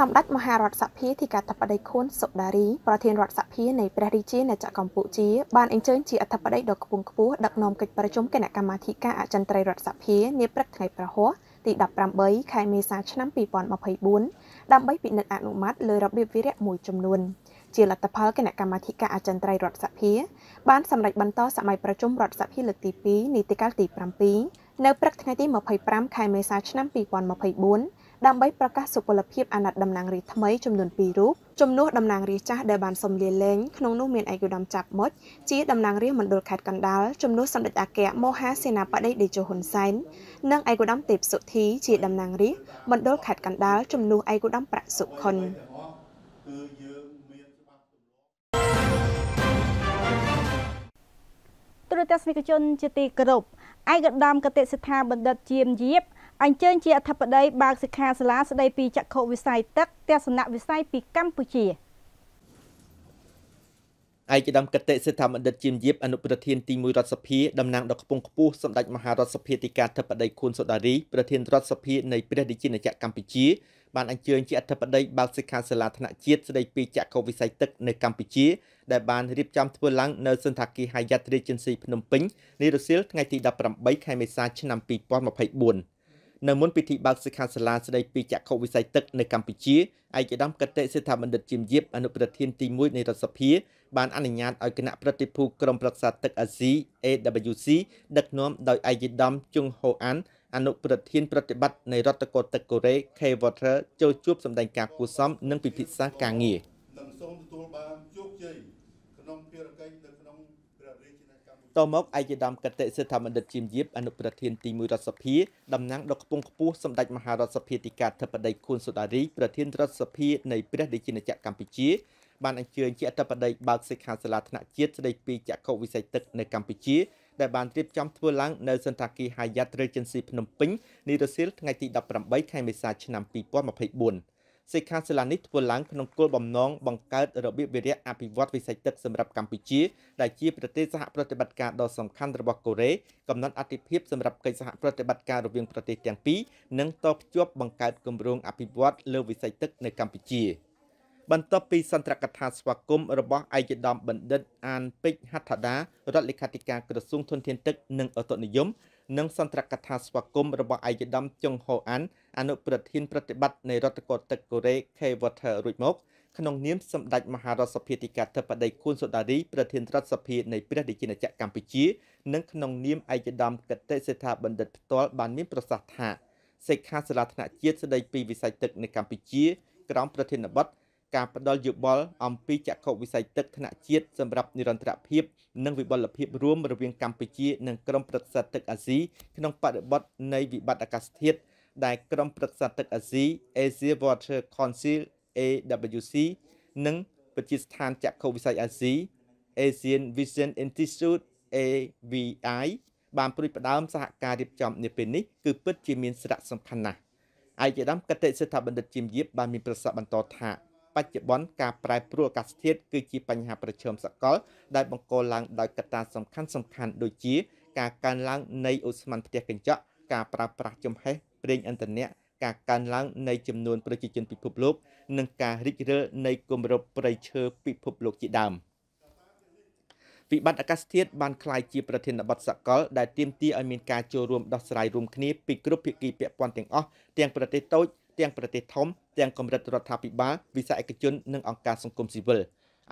សម្ដេចមហារដ្ឋសភាធិការធិបតីខួនសុដារីប្រធានរដ្ឋសភានៃព្រះរាជាណាចក្រកម្ពុជាបានអញ្ជើញជាអធិបតីដ៏ខ្ពង់ខ្ពស់ដឹកនាំកិច្ចប្រជុំគណៈកម្មាធិការអចិន្ត្រៃយ៍រដ្ឋសភានាព្រឹកថ្ងៃប្រហ័សទី18ខែមេសាឆ្នាំ2024ដើម្បីពិនិត្យអនុម័តលើរបៀបវិរៈមួយចំនួនជាលទ្ធផលគណៈកម្មាធិការអចិន្ត្រៃយ៍រដ្ឋសភាបានសម្រេចបន្តសម័យប្រជុំរដ្ឋសភាលើកទី2នីតិកាលទី7នៅព្រឹកថ្ងៃទី25ខែមេសាឆ្នាំ2024 ដើម្បីប្រកាសសុពលភាពអាណត្តិតំណាងរាស្ត្រថ្មីចំនួន2រូបជំនួសតំណាងរាស្ត្រចាស់ដែលបានសុំលាលែងក្នុងនោះមានឯកឧត្តមចាប់មុចជាតំណាងរាស្ត្រមណ្ឌលខេត្តកណ្ដាលជំនួសសម្ដេចអគ្គមហាសេនាបតីតេជោហ៊ុនសែននិងឯកឧត្តមទេពសុធីជាតំណាងរាស្ត្រមណ្ឌលខេត្តកណ្ដាលជំនួសឯកឧត្តមប្រាក់សុខុនគឺយើងមានច្បាប់ទូរទស្សនិកជនជាទីគោរពឯកឧត្តមកតេសិដ្ឋាបណ្ឌិតជាមយៀប អញ្ជើញជាអធិបតីបើកសិក្ខាសាលាស្ដីពីចក្ខុវិស័យទឹកទស្សនវិស័យពីកម្ពុជាឯកឧត្តមកតេសិដ្ឋាបណ្ឌិតជាមយៀបអនុប្រធានទី1រដ្ឋសភាតំណាងដ៏ខ្ពង់ខ្ពស់សម្ដេចមហារដ្ឋសភាទីការធិបតីខួនសូដារីប្រធានរដ្ឋសភានៃព្រះរាជាណាចក្រកម្ពុជាបានអញ្ជើញជាអធិបតីបើកសិក្ខាសាលាថ្នាក់ជាតិស្ដីពីចក្ខុវិស័យទឹកនៅកម្ពុជាដែលបានរៀបចំធ្វើឡើងនៅសន្តាគារ Hyatt Regency ភ្នំពេញនារសៀលថ្ងៃទី18ខែមេសាឆ្នាំ2024 នៅមុនពិធីបើកសិក្ខាសាលាស្ដីពីចក្ខុវិស័យទឹកនៅកម្ពុជាឯកឧត្តមកតេសិដ្ឋាបណ្ឌិតជាមយៀបអនុប្រធានទី1នៃរដ្ឋសភាបានអនុញ្ញាតឲ្យគណៈប្រតិភូក្រមប្រឹក្សាទឹកអាស៊ី AWC ដឹកនាំដោយឯកឧត្តមជុងហូអានអនុប្រធានប្រតិបត្តិនៃរដ្ឋកោទឹកកូរ៉េ K Water ចូលជួបសម្ដែងការគួសមនិងពិភាក្សាការងារនឹងសូមទទួលបានជោគជ័យក្នុងភារកិច្ចនៅក្នុង តមកឯកឧត្តមកតេសិដ្ឋាបណ្ឌិតជាមយៀបអនុប្រធានទី1រដ្ឋសភាតំណាងដ៏ខ្ពង់ខ្ពស់សម្ដេចមហារដ្ឋសភាទីការធិបតីខួនសូដារីប្រធានរដ្ឋសភានៃព្រះរាជាណាចក្រកម្ពុជាបានអញ្ជើញជាអធិបតីបើកសិក្ខាសាលាថ្នាក់ជាតិស្ដីពីចក្ខុវិស័យទឹកនៅកម្ពុជាដែលបានរៀបចំធ្វើឡើងនៅសន្តាគារ Hyatt Regency ភ្នំពេញនារសៀលថ្ងៃទី18ខែមេសាឆ្នាំ2024 សិក្ខាសាលានេះធ្វើឡើងក្នុងគោលបំណងបង្កើតរបៀបវិរៈអភិវឌ្ឍវិស័យទឹកសម្រាប់កម្ពុជាដែលជាប្រទេសសហប្រតិបត្តិការដ៏សំខាន់របស់កូរ៉េកំណត់អតិភិបសម្រាប់កិច្ចសហប្រតិបត្តិការរវាងប្រទេសទាំងពីរនិងតភ្ជាប់បង្កើតគម្រោងអភិវឌ្ឍលើវិស័យទឹកនៅកម្ពុជាបន្ទាប់ពីសន្ទរកថាស្វាគមន៍របស់ឯកឧត្តមបណ្ឌិតអានពេជ្រហដ្ឋដារដ្ឋលេខាធិការក្រសួងធនធានទឹកនិងអូតូនិយម និងសន្ទរកថាស្វាគមន៍របស់ឯកឧត្តមចុងហូអានអនុប្រធានប្រតិបត្តិនៃរដ្ឋកោទឹកកូរ៉េ K Water រួចមកក្នុងនាមសម្ដេចមហារដ្ឋសភាទីការធិបតីខួនសូដារីប្រធានរដ្ឋសភានៃព្រះរាជាណាចក្រកម្ពុជា និងក្នុងនាមឯកឧត្តមកតេសេដ្ឋាបណ្ឌិតផ្ទាល់បានមានប្រសាសន៍ថាសិក្ខាសាលាថ្នាក់ជាតិស្ដីពីវិស័យទឹកនៅកម្ពុជាក្រោមប្រធានបទ ការផ្ដល់យោបល់អំពីចក្ខុវិស័យទឹកថ្នាក់ជាតិសម្រាប់និរន្តរភាព និងវិបលភាពរួមរវាងកម្ពុជានិងក្រុមប្រឹក្សាទឹកអាស៊ីក្នុងបរិបទនៃវិបត្តិអាកាសធាតុដែលក្រុមប្រឹក្សាទឹកអាស៊ី Asia Water Council AWC និងវិទ្យាស្ថានចក្ខុវិស័យអាស៊ី Asian Vision Institute AVI បានព្រួយផ្ដើមសហការរៀបចំនាពេលនេះគឺពិតជាមានសារៈសំខាន់ណាស់ឯកឧត្តមកតេសិដ្ឋាបណ្ឌិតជាមយៀបបានមានប្រសាសន៍បន្តថា បច្ចុប្បន្នការប្រែប្រួលអាកាសធាតុគឺជាបញ្ហាប្រឈមសកល ដែលបង្កឡើងដោយកត្តាសំខាន់សំខាន់ដូចជា ការកើនឡើងនៃឧស្ម័នផ្ទះកញ្ចក់ការប្រើប្រាស់ចំហេះប្រេងឥន្ធនៈការកើនឡើងនៃចំនួនប្រជាជនពិភពលោក និងការរីករាលនៃគម្របព្រៃឈើពិភពលោកជាដើមវិបត្តិអាកាសធាតុបានក្លាយជាប្រធានបទសកលដែលទាមទារឲ្យមានការចូលរួមដោះស្រាយរួមគ្នាពីគ្រប់ភាគីពាក់ព័ន្ធទាំងអស់ទាំងប្រទេសតូចទាំងប្រទេសធំ ទាំងកម្រិតរដ្ឋាភិបាលវិស័យឯកជននិងអង្គការសង្គមស៊ីវិល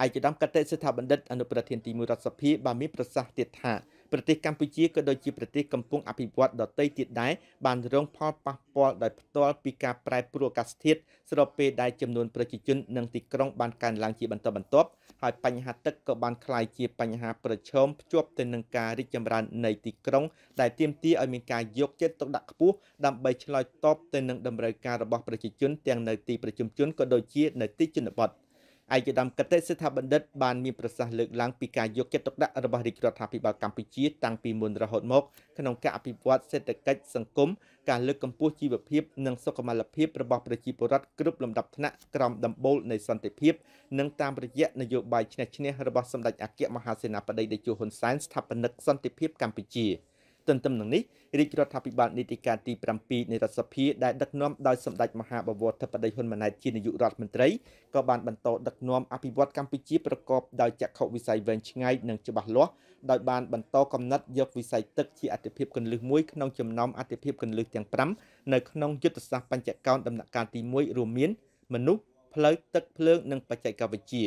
ឯកឧត្តមកតេសិដ្ឋាបណ្ឌិតអនុប្រធានទី1រដ្ឋសភាបានមានប្រសាសន៍ទៀតថា ប្រទេសកម្ពុជាក៏ដូចជាប្រទេសកំពុងអភិវឌ្ឍដទៃទៀតដែរបានរងផលប៉ះពាល់ដោយផ្ទាល់ពីការប្រែប្រួលអាកាសធាតុស្របពេលដែលចំនួនប្រជាជននិងទីក្រុងបានកើនឡើងជាបន្តបន្ទាប់ហើយបញ្ហាទឹកក៏បានក្លាយជាបញ្ហាប្រឈមភ្ជាប់ទៅនឹងការរីកចម្រើននៃទីក្រុង ដែលទាមទារឲ្យមានការយកចិត្តទុកដាក់ខ្ពស់ដើម្បីឆ្លើយតបទៅនឹងតម្រូវការរបស់ប្រជាជនទាំងនៅទីប្រជុំជនក៏ដូចជានៅទីជនបទ។ ឯកឧត្តមកតេសិដ្ឋាបណ្ឌិតបានមានប្រសាសន៍លើកឡើងពីការយកចិត្តទុកដាក់របស់រាជរដ្ឋាភិបាលកម្ពុជាតាំងពីមុនរហូតមកក្នុងការអភិវឌ្ឍសេដ្ឋកិច្ចសង្គមការលើកកម្ពស់ជីវភាពនិងសុខុមាលភាពរបស់ប្រជាពលរដ្ឋគ្រប់លំដាប់ថ្នាក់ក្រោមដំបូលនៃសន្តិភាពនិងតាមរយៈនយោបាយឈ្នះឈ្នះរបស់សម្ដេចអគ្គមហាសេនាបតីតេជោហ៊ុនសែនស្ថាបនិកសន្តិភាពកម្ពុជា ទន្ទឹមនឹងនេះរាជរដ្ឋាភិបាលនីតិកាលទី7នៃរដ្ឋសភាដែលដឹកនាំដោយសម្ដេចមហាបវរធិបតីហ៊ុនម៉ាណែតជានាយករដ្ឋមន្ត្រីក៏បានបន្តដឹកនាំអភិវឌ្ឍកម្ពុជាប្រកបដោយចក្ខុវិស័យវែងឆ្ងាយនិងច្បាស់លាស់ដោយបានបន្តកំណត់យកវិស័យទឹកជាអាទិភាពគន្លឹះមួយក្នុងចំណោមអាទិភាពគន្លឹះទាំង5នៅក្នុងយុទ្ធសាស្ត្របញ្ចកោណដំណាក់កាលទី1រួមមានមនុស្សផ្លូវទឹកភ្លើងនិងបច្ចេកវិទ្យា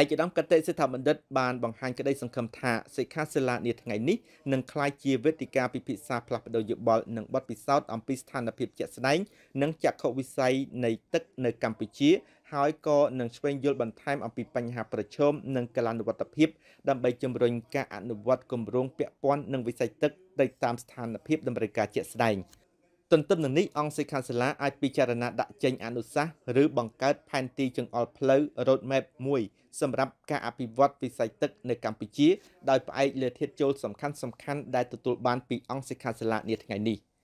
ឯកឧត្តមកតេសិដ្ឋបណ្ឌិតបានបង្ហាញក្តីសង្ឃឹមថាសិក្ខាសាលានាថ្ងៃនេះនឹងក្លាយជាវេទិកាពិភាក្សាផ្លាស់ប្តូរយោបល់និងបទពិសោធន៍អំពីស្ថានភាពជាក់ស្ដែងនិងចក្ខុវិស័យនៃទឹកនៅកម្ពុជាហើយក៏នឹងស្វែងយល់បន្ថែមអំពីបញ្ហាប្រឈមនិងកលានុវត្តភាពដើម្បីជំរុញការអនុវត្តគម្រោងពាក់ព័ន្ធនឹងវិស័យទឹកទៅតាមស្ថានភាពតម្រូវការជាក់ស្ដែង។ទន្ទឹមនឹងនេះអង្គសិក្ខាសាលាអាចពិចារណាដាក់ចេញអនុសាសន៍ឬបង្កើតផែនទីចង្អុលផ្លូវ road map មួយ សម្រាប់ការអភិវឌ្ឍវិស័យទឹកនៅកម្ពុជាដោយផ្អែកលើធាតុចូលសំខាន់ៗដែលទទួលបានពីអង្គសិក្ខាសាលានាថ្ងៃនេះ។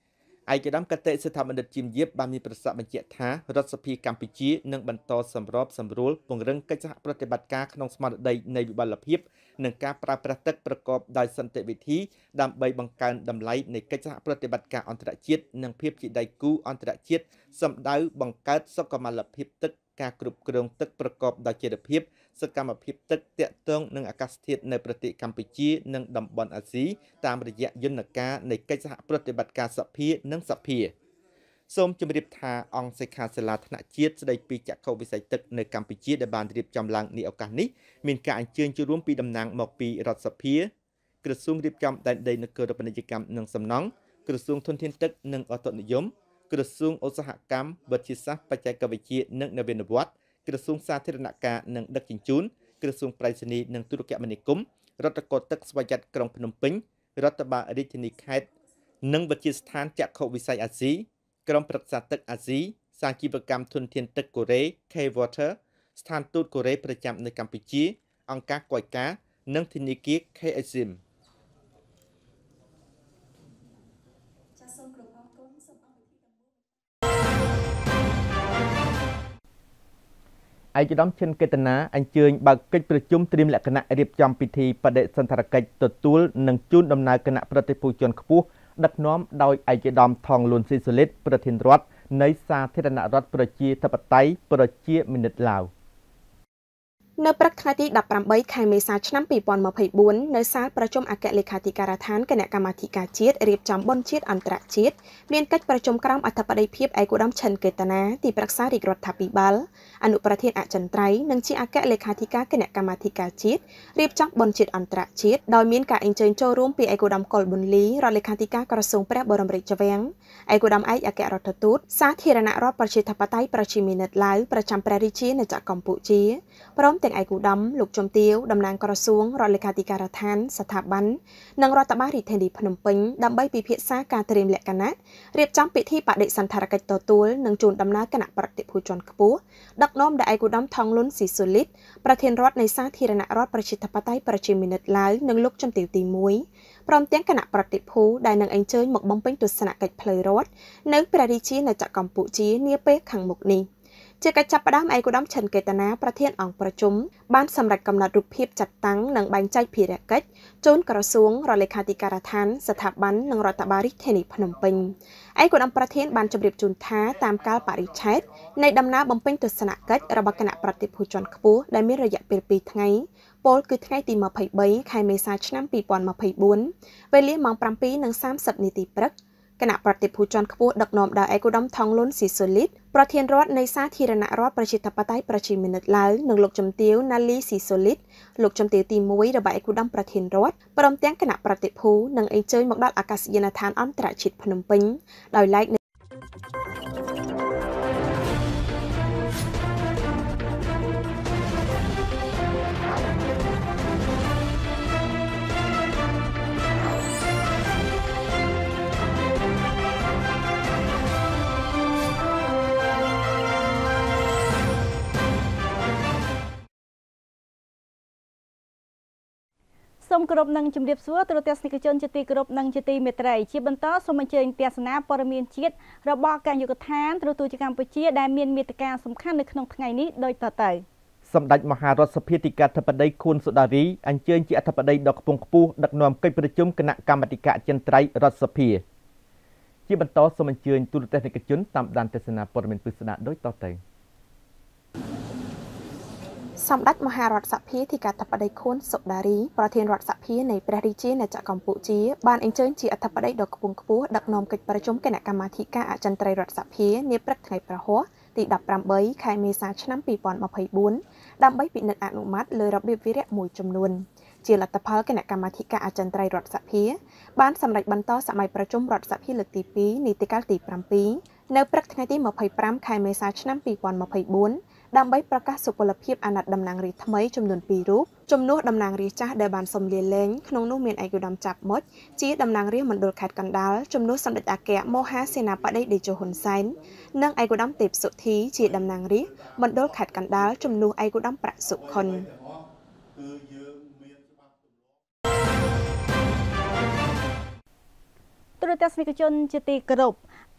ឯកឧត្តមកតេសិដ្ឋបណ្ឌិតជីមយៀបបានមានប្រសាសន៍បញ្ជាក់ថារដ្ឋសភាកម្ពុជានឹងបន្តសម្របសម្រួលពង្រឹងកិច្ចសហប្រតិបត្តិការក្នុងស្មារតីនៃវិបលភាពនិងការប្រើប្រាស់ទឹកប្រកបដោយសន្តិវិធីដើម្បីបង្កើនតម្លៃនៃកិច្ចសហប្រតិបត្តិការអន្តរជាតិនិងភាពជាដៃគូអន្តរជាតិសម្ដៅបង្កើតសុខុមាលភាពទឹកការគ្រប់គ្រងទឹកប្រកបដោយចីរភាព សកម្មភាពទឹកតាក់ទងនឹងអាកាសធាតុនៅប្រទេសកម្ពុជា និងតំបន់អាស៊ីតាមរយៈយន្តការនៃកិច្ចសហប្រតិបត្តិការសភានិងសភាសូមជម្រាបថាអង្គសិក្ខាសាលាថ្នាក់ជាតិស្ដីពីចក្ខុវិស័យទឹកនៅកម្ពុជាដែលបានរៀបចំឡើងនាឱកាសនេះមានការអញ្ជើញចូលរួមពីតំណាងមកពីរដ្ឋសភាក្រសួងរៀបចំដែនដីនគរពាណិជ្ជកម្មនិងសំណង់ក្រសួងធនធានទឹកនិងអូតុនិយមក្រសួងឧស្សាហកម្មវិទ្យាសាស្ត្របច្ចេកវិទ្យានិងនវានុវត្តន៍ ក្រសួងសាធារណការនិងដឹកជញ្ជូនក្រសួងប្រៃសណីនិងទូរគមនាគមន៍រដ្ឋកោទឹកស្វយ័តក្រុងភ្នំពេញរដ្ឋបាលរាជធានីខេត្តនិងវិទ្យាស្ថានចក្ខុវិស័យអាស៊ីក្រុមប្រឹក្សាទឹកអាស៊ីសាជីវកម្មធនធានទឹកកូរ៉េ K-Water ស្ថានទូតកូរ៉េប្រចាំនៅកម្ពុជា អង្គការកយការនិងធនាគារ KEXIM ឯកឧត្តម ឈិន កេតនាអញ្ជើញបើកកិច្ចប្រជុំត្រៀមលក្ខណៈរៀបចំពិធីបដិសណ្ឋារកិច្ចទទួល និងជូនដំណើរគណៈប្រតិភូជនខ្ពស់ដឹកនាំដោយឯកឧត្តម ថងលួន ស៊ីសូលីត ប្រធានរដ្ឋនៃសាធារណរដ្ឋប្រជាធិបតេយ្យប្រជាមានិតឡាវ។ នៅព្រឹកថ្ងៃទី18ខែមេសាឆ្នាំ2024នៅសាលប្រជុំអគ្គលេខាធិការដ្ឋានគណៈកម្មាធិការជាតិរៀបចំបុណ្យជាតិអន្តរជាតិមានកិច្ចប្រជុំក្រោមអធិបតីភាពឯកឧត្តមឈិនកេតនាទីប្រឹក្សារាជរដ្ឋាភិបាលអនុប្រធានអចិន្ត្រៃយ៍និងជាអគ្គលេខាធិការគណៈកម្មាធិការជាតិរៀបចំបុណ្យជាតិអន្តរជាតិដោយមានការអញ្ជើញចូលរួមពីឯកឧត្តមកុលប៊ុនលីរដ្ឋលេខាធិការក្រសួងព្រះបរមរាជវាំងឯកឧត្តមឯកអគ្គរដ្ឋទូតសាធារណរដ្ឋប្រជាធិបតេយ្យប្រជាមានិតឡាវប្រចាំព្រះរាជាណាចក្រកម្ពុជាព្រមទាំងឯកឧត្តមលោកជំទាវតំណាងក្រសួងរដ្ឋលេខាធិការដ្ឋានស្ថាប័ននិងរដ្ឋបាលរាជធានីភ្នំពេញដើម្បីពិភាក្សាការត្រៀមលក្ខណៈរៀបចំពិធីបដិសណ្ឋារកិច្ចទទួលនិងជូនដំណើរគណៈប្រតិភូជនខ្ពស់ដឹកនាំដោយឯកឧត្តមថងលុនស៊ីសូលីតប្រធានរដ្ឋនៃសាធារណរដ្ឋប្រជាធិបតេយ្យប្រជាមានិតឡាវនិងលោកជំទាវទី1ព្រមទាំងគណៈប្រតិភូដែលនឹងអញ្ជើញមកបំពេញទស្សនកិច្ចផ្លូវរដ្ឋនៅព្រះរាជាណាចក្រកម្ពុជានាពេលខាងមុខនេះ ជាកិច្ចចាប់ផ្ដើមឯកឧត្តមឈិនកេតនាប្រធានអង្គប្រជុំបានសម្រេចកំណត់រូបភាពចាត់តាំងនិងបែងចែកភារកិច្ចជូនក្រសួងរដ្ឋលេខាធិការដ្ឋានស្ថាប័ននិងរដ្ឋបាលរាជធានីភ្នំពេញឯកឧត្តមប្រធានបានជម្រាបជូនថាតាមកាលបរិច្ឆេទនៃដំណើរបំពេញទស្សនកិច្ចរបស់គណៈប្រតិភូជនខ្ពស់ដែលមានរយៈពេល2ថ្ងៃពលគឺថ្ងៃទី23ខែមេសាឆ្នាំ2024វេលាម៉ោង7:30នាទីព្រឹក គណៈប្រតិភូជនខ្ពស់ដឹកនាំដោយឯកឧត្តមថងលុនស៊ីសូលីតប្រធានរដ្ឋនៃសាធារណរដ្ឋប្រជាធិបតេយ្យប្រជាមានិតឡាវនិងលោកជំទាវណាលីស៊ីសូលីតលោកជំទាវទី1របស់ឯកឧត្តមប្រធានរដ្ឋព្រមទាំងគណៈប្រតិភូនិងអញ្ជើញមកដល់អាកាសយានដ្ឋានអន្តរជាតិភ្នំពេញដោយឡែក សូមគោរពនឹងជម្រាបសួរទូរទស្សនិកជនជាទីគោរពនិងជាទីមេត្រីជាបន្តសូមអញ្ជើញទស្សនាព័ត៌មានជាតិរបស់កញ្ញាយុគឋានទូរទស្សន៍កម្ពុជាដែលមានមេត្តាសំខាន់នៅក្នុងថ្ងៃនេះដូចតទៅសម្ដេចមហារដ្ឋសភាទីកាធិបតីខួនសុដារីអញ្ជើញជាអធិបតីដ៏ខ្ពង់ខ្ពស់ដឹកនាំកិច្ចប្រជុំគណៈកម្មាធិការចិនត្រៃរដ្ឋសភាជាបន្តសូមអញ្ជើញទូរទស្សនិកជនតាមដានទស្សនាព័ត៌មានពិស្ដាដូចតទៅ សម្ដេចមហារដ្ឋសភាធិកាធិបតីខួនសុដារីប្រធានរដ្ឋសភានៃព្រះរាជាណាចក្រកម្ពុជាបានអញ្ជើញជាអធិបតីដ៏ខ្ពង់ខ្ពស់ដឹកនាំកិច្ចប្រជុំគណៈកម្មាធិការអចិន្ត្រៃយ៍រដ្ឋសភានាព្រឹកថ្ងៃប្រហ័សទី18ខែមេសាឆ្នាំ2024ដើម្បីពិនិត្យអនុម័តលើរបៀបវិរៈមួយចំនួនជាលទ្ធផលគណៈកម្មាធិការអចិន្ត្រៃយ៍រដ្ឋសភាបានសម្រេចបន្តសម័យប្រជុំរដ្ឋសភាលើកទី2នីតិកាលទី7នៅព្រឹកថ្ងៃទី25ខែមេសាឆ្នាំ2024 ដើម្បីប្រកាសសុពលភាពអាណត្តិតំណាងរាស្ត្រថ្មីចំនួន2រូបជំនួសតំណាងរាស្ត្រចាស់ដែលបានសុំលាលែងក្នុងនោះមានឯកឧត្តមចាប់មុចជាតំណាងរាស្ត្រមណ្ឌលខេត្តកណ្ដាលជំនួសសម្ដេចអគ្គមហាសេនាបតីតេជោហ៊ុនសែននិងឯកឧត្តមទេពសុធីជាតំណាងរាស្ត្រមណ្ឌលខេត្តកណ្ដាលជំនួសឯកឧត្តមប្រាក់សុខុនគឺទូរទស្សនិកជនជាទីគោរព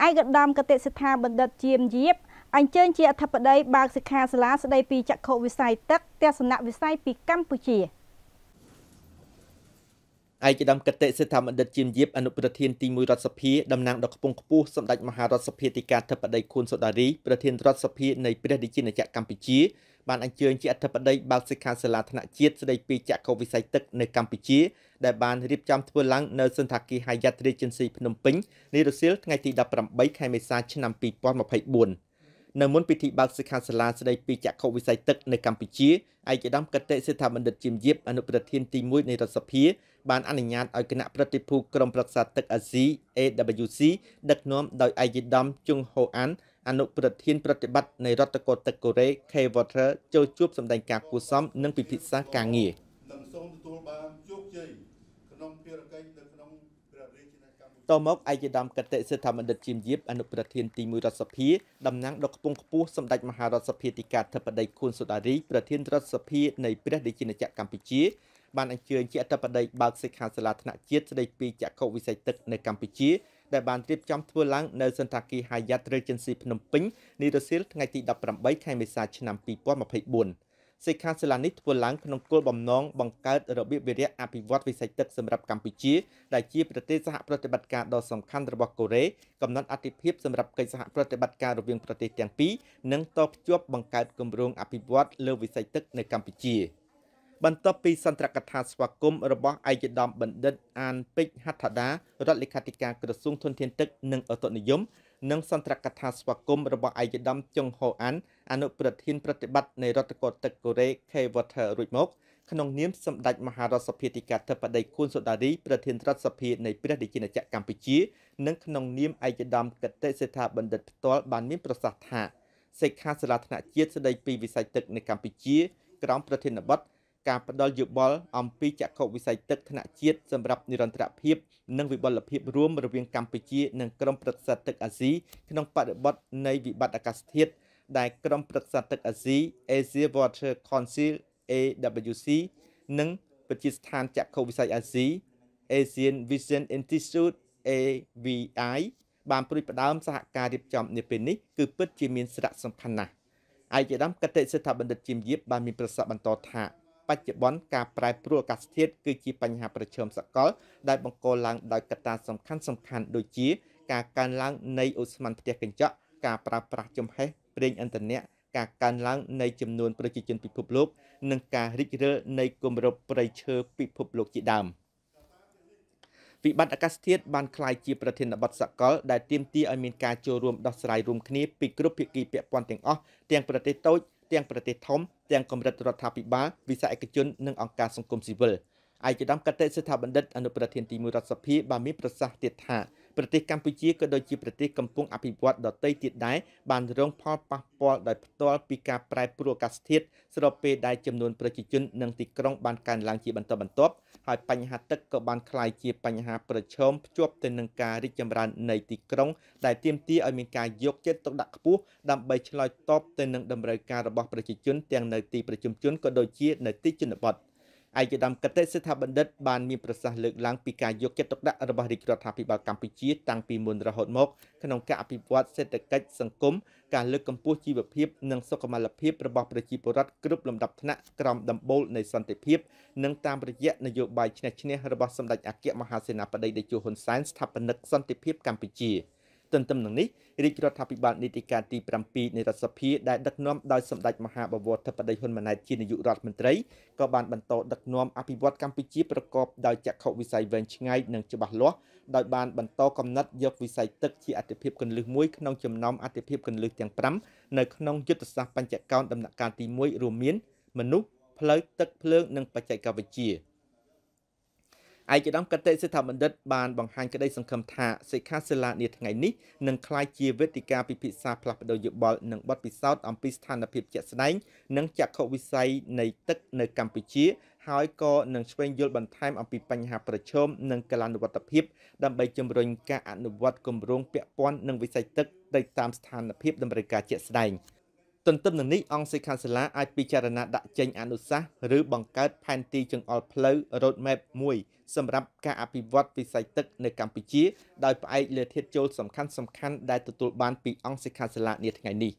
ឯកឧត្តមកតិសិដ្ឋាបណ្ឌិតជាមយៀប អញ្ជើញជាអធិបតីបើកសិក្ខាសាលាស្ដីពីចក្ខុវិស័យទឹកទស្សនវិស័យពីកម្ពុជាឯកឧត្តមកតេសិដ្ឋាបណ្ឌិតជាមយៀបអនុប្រធានទី1រដ្ឋសភាតំណាងដល់ខ្ពង់ខ្ពស់សម្ដេចមហារដ្ឋសភាទីការធិបតីខួនសូដារីប្រធានរដ្ឋសភានៃព្រះរាជាណាចក្រកម្ពុជាបានអញ្ជើញជាអធិបតីបើកសិក្ខាសាលាថ្នាក់ជាតិស្ដីពីចក្ខុវិស័យទឹកនៅកម្ពុជាដែលបានរៀបចំធ្វើឡើងនៅសន្តាគារ Hyatt Regency ភ្នំពេញនារសៀលថ្ងៃទី18ខែមេសាឆ្នាំ2024 នៅមុនពិធីបើកសិក្ខាសាលាស្ដីពីចក្ខុវិស័យទឹកនៅកម្ពុជាឯកឧត្តមកតេសិដ្ឋាបណ្ឌិតជាមយៀបអនុប្រធានទី1នៃរដ្ឋសភាបានអនុញ្ញាតឲ្យគណៈប្រតិភូក្រុមប្រឹក្សាទឹកអាស៊ី AWC ដឹកនាំដោយឯកឧត្តមជុងហូអានអនុប្រធានប្រតិបត្តិនៃរដ្ឋកោទឹកកូរ៉េ K Water ចូលជួបសម្ដែងការគួសមនិងពិភាក្សាការងារនឹងសូមទទួលបានជោគជ័យក្នុងភារកិច្ចនៅក្នុងព្រះរាជាណាចក្រកម្ពុជា តមកឯកឧត្តមកតេសិដ្ឋបណ្ឌិតជាមយៀបអនុប្រធានទី1រដ្ឋសភាតំណាងដល់ខ្ពង់ខ្ពស់សម្ដេចមហារដ្ឋសភាទីការធិបតីខួនសុដារីប្រធានរដ្ឋសភានៃព្រះរាជាណាចក្រកម្ពុជាបានអញ្ជើញជាអធិបតីបើកសិក្ខាសាលាថ្នាក់ជាតិស្ដីពីចក្ខុវិស័យទឹកនៅកម្ពុជាដែលបានរៀបចំធ្វើឡើងនៅសន្តាគារ Hyatt Regency ភ្នំពេញនារសៀលថ្ងៃទី18ខែមេសាឆ្នាំ2024 សិក្ខាសាលានេះធ្វើឡើងក្នុងគោលបំណងបង្កើតរបៀបវិរៈអភិវឌ្ឍវិស័យទឹកសម្រាប់កម្ពុជាដែលជាប្រទេសសហប្រតិបត្តិការដ៏សំខាន់របស់កូរ៉េកំណត់អធិភាពសម្រាប់កិច្ចសហប្រតិបត្តិការរវាងប្រទេសទាំងពីរនិងតភ្ជាប់បង្កើតគម្រោងអភិវឌ្ឍលើវិស័យទឹកនៅកម្ពុជា។បន្ទាប់ពីសន្ទរកថាស្វាគមន៍របស់ឯកឧត្តមបណ្ឌិតអានពេជ្រហត្ថដារដ្ឋលេខាធិការក្រសួងធនធានទឹកនិងអូតូនិយមនិងសន្ទរកថាស្វាគមន៍របស់ឯកឧត្តមចុងហូអាន អនុប្រធានប្រតិបត្តិនៃរដ្ឋកោទឹកកូរ៉េ K Water រួចមកក្នុងនាមសម្ដេចមហារដ្ឋសភាទីកាធិបតីខួនសូដារីប្រធានរដ្ឋសភានៃព្រះរាជាណាចក្រកម្ពុជា និងក្នុងនាមឯកឧត្តមកតេសេដ្ឋាបណ្ឌិតផ្ទាល់បានមានប្រសាសន៍ថាសិក្ខាសាលាថ្នាក់ជាតិស្ដីពីវិស័យទឹកនៅកម្ពុជាក្រោមប្រធានបទការផ្ដល់យោបល់អំពីចក្ខុវិស័យទឹកថ្នាក់ជាតិសម្រាប់និរន្តរភាពនិងវិបលភាពរួមរវាងកម្ពុជានិងក្រុមប្រឹក្សាទឹកអាស៊ីក្នុងបរិបទនៃវិបត្តិអាកាសធាតុ ដែលក្រុមប្រឹក្សាទឹកអាស៊ី Asia Water Council AWC និងវិទ្យាស្ថានចក្ខុវិស័យអាស៊ី Asian Vision Institute AVI បានព្រួយផ្ដើមសហការរៀបចំនាពេលនេះគឺពិតជាមានសារៈសំខាន់ណាស់ឯកឧត្តមកតេសិដ្ឋាបណ្ឌិតជាមយៀបបានមានប្រសាសន៍បន្តថាបច្ចុប្បន្នការប្រែប្រួលអាកាសធាតុគឺជាបញ្ហាប្រឈមសកល ដែលបង្កឡើងដោយកត្តាសំខាន់សំខាន់ដូចជា ការកើនឡើងនៃឧស្ម័នផ្ទះកញ្ចក់ការប្រើប្រាស់ចំហេះ ប្រេងឥន្ធនៈការកើនឡើងនៃចំនួនប្រជាជនពិភពលោក និងការរីករាលនៃគម្របព្រៃឈើពិភពលោកជាដើមវិបត្តិអាកាសធាតុបានក្លាយជាប្រធានបទសកលដែលទាមទារឲ្យមានការចូលរួមដោះស្រាយរួមគ្នាពីគ្រប់ភាគីពាក់ព័ន្ធទាំងអស់ទាំងប្រទេសតូចទាំងប្រទេសធំទាំងកម្រិតរដ្ឋាភិបាលវិស័យឯកជននិងអង្គការសង្គមស៊ីវិលឯកឧត្តមកតេសិដ្ឋាបណ្ឌិតអនុប្រធានទី1រដ្ឋសភាបានមានប្រសាសន៍ទៀតថា ប្រទេសកម្ពុជាក៏ដូចជាប្រទេសកំពុងអភិវឌ្ឍដទៃទៀតដែរបានរងផលប៉ះពាល់ដោយផ្ទាល់ពីការប្រែប្រួលអាកាសធាតុស្របពេលដែលចំនួនប្រជាជននិងទីក្រុងបានកើនឡើងជាបន្តបន្ទាប់ហើយបញ្ហាទឹកក៏បានក្លាយជាបញ្ហាប្រឈមភ្ជាប់ទៅនឹងការរីកចម្រើននៃទីក្រុង ដែលទាមទារឲ្យមានការយកចិត្តទុកដាក់ខ្ពស់ដើម្បីឆ្លើយតបទៅនឹងតម្រូវការរបស់ប្រជាជនទាំងនៅទីប្រជុំជនក៏ដូចជានៅទីជនបទ ឯកឧត្តមកតេសិដ្ឋាបណ្ឌិតបានមានប្រសាសន៍លើកឡើងពីការយកចិត្តទុកដាក់របស់រាជរដ្ឋាភិបាលកម្ពុជាតាំងពីមុនរហូតមកក្នុងការអភិវឌ្ឍសេដ្ឋកិច្ចសង្គមការលើកកម្ពស់ជីវភាពនិងសុខុមាលភាពរបស់ប្រជាពលរដ្ឋគ្រប់លំដាប់ថ្នាក់ក្រោមដំបូលនៃសន្តិភាពនិងតាមរយៈនយោបាយឈ្នះឈ្នះរបស់សម្ដេចអគ្គមហាសេនាបតីតេជោហ៊ុនសែនស្ថាបនិកសន្តិភាពកម្ពុជា។ ទន្ទឹមនឹងនេះរាជរដ្ឋាភិបាលនីតិកាលទី7នៃរដ្ឋសភាដែលដឹកនាំដោយសម្ដេចមហាបវរធិបតីហ៊ុនម៉ាណែតជានាយករដ្ឋមន្ត្រីក៏បានបន្តដឹកនាំអភិវឌ្ឍកម្ពុជាប្រកបដោយចក្ខុវិស័យវែងឆ្ងាយនិងច្បាស់លាស់ដោយបានបន្តកំណត់យកវិស័យទឹកជាអតិភិបគន្លឹះមួយក្នុងចំណោមអតិភិបគន្លឹះទាំង5នៅក្នុងយុទ្ធសាស្ត្របញ្ចកោណដំណាក់កាលទី1រួមមានមនុស្សផ្លូវទឹកភ្លើងនិងបច្ចេកវិទ្យា ឯកឧត្តមកតេសិដ្ឋបណ្ឌិតបានបង្ហាញក្តីសង្ឃឹមថាសិក្ខាសាលានាថ្ងៃនេះនឹងក្លាយជាវេទិកាពិភាក្សាផ្លាស់ប្តូរយោបល់និងបទពិសោធន៍អំពីស្ថានភាពជាក់ស្ដែងនិងចក្ខុវិស័យនៃទឹកនៅកម្ពុជាហើយក៏នឹងឆ្វេងយល់បន្ថែមអំពីបញ្ហាប្រឈមនិងកលានុវត្តភាពដើម្បីជំរុញការអនុវត្តគម្រោងពាក់ព័ន្ធនឹងវិស័យទឹកទៅតាមស្ថានភាពតម្រូវការជាក់ស្ដែង ទន្ទឹមនឹងនេះអង្គសិក្ខាសាលាអាចពិចារណាដាក់ចេញអនុសាសន៍ឬបង្កើតផែនទីចង្អុលផ្លូវ road map មួយសម្រាប់ការអភិវឌ្ឍវិស័យទឹកនៅកម្ពុជាដោយផ្អែកលើធាតុចូលសំខាន់សំខាន់ដែលទទួលបានពីអង្គសិក្ខាសាលានាថ្ងៃនេះ